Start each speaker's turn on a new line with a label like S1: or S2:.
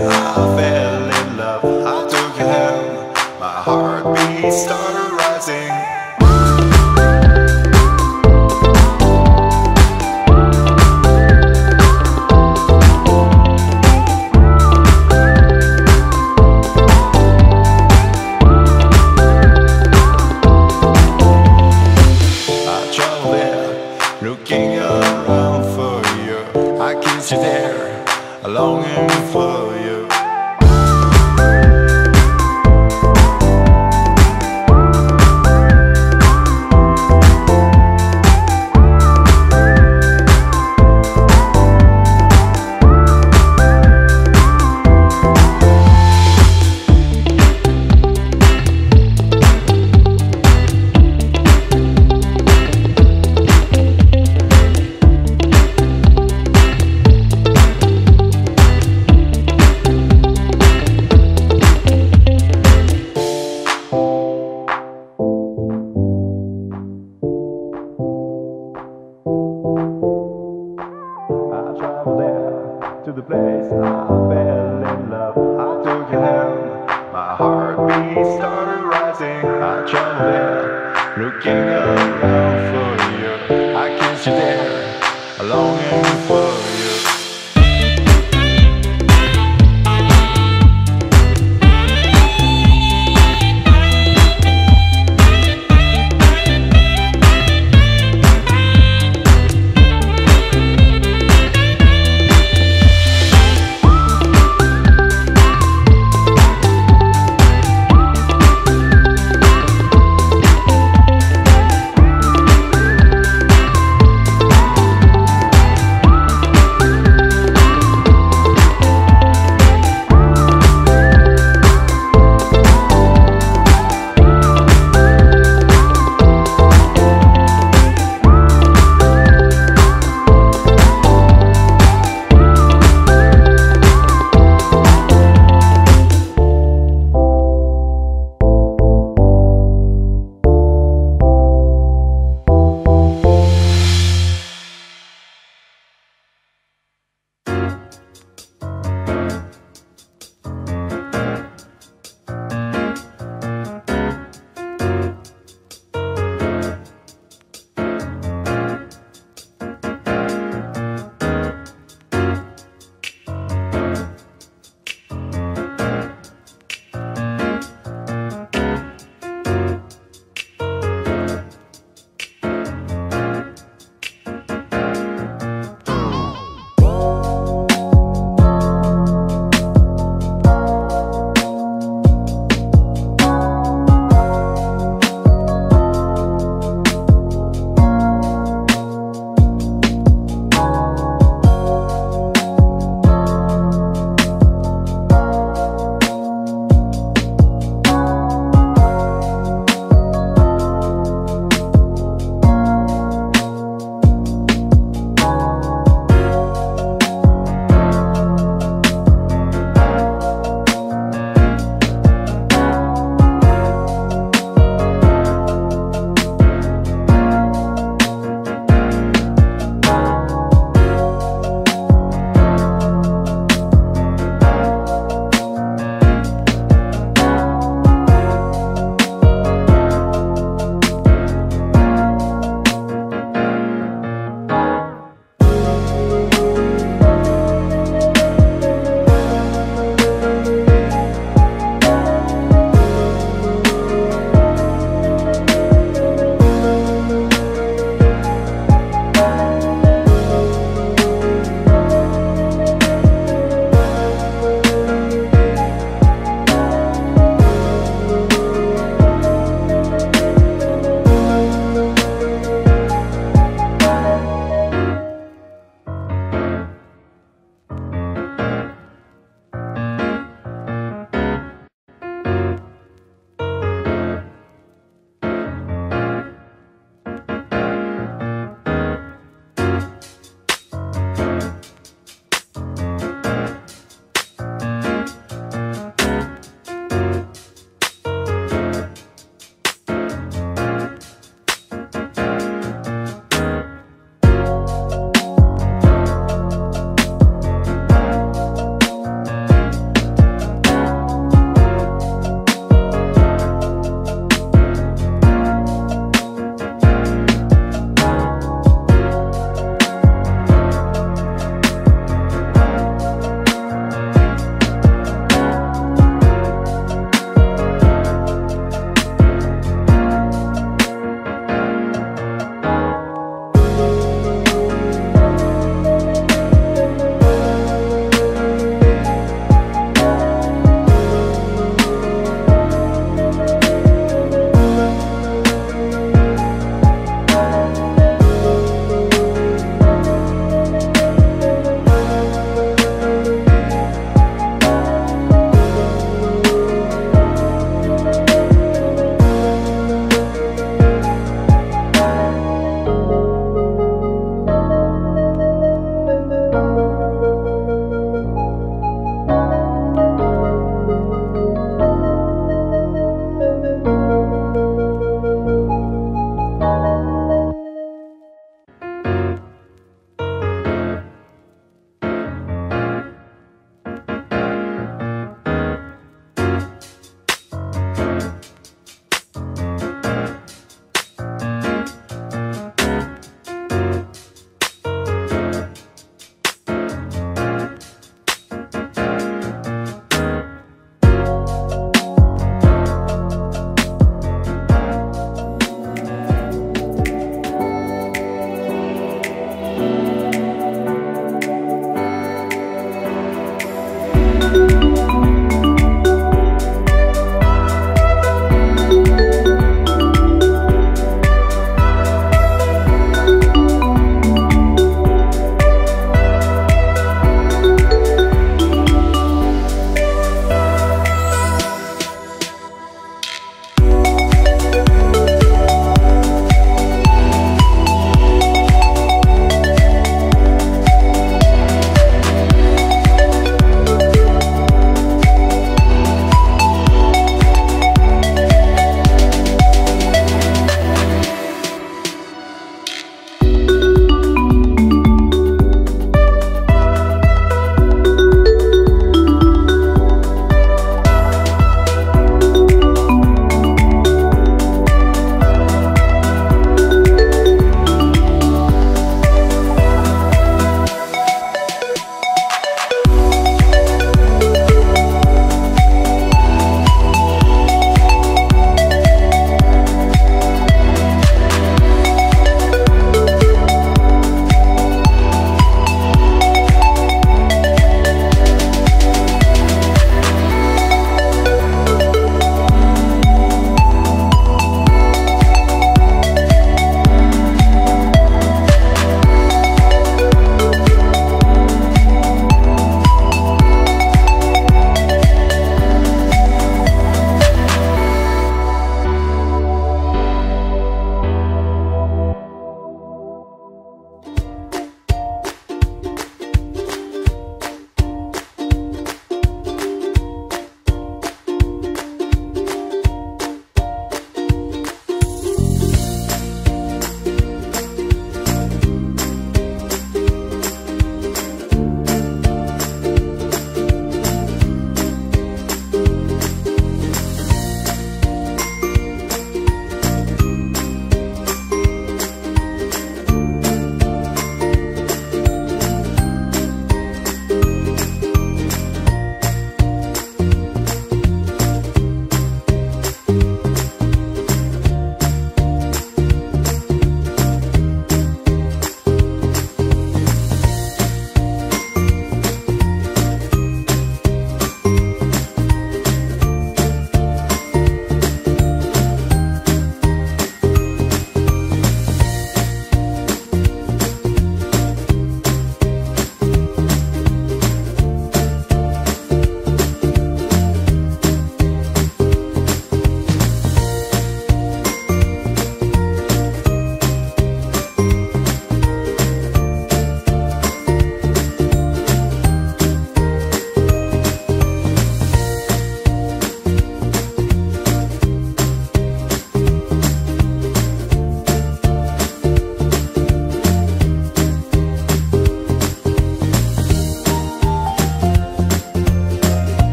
S1: I fell in love. I took him My heart beats started for you.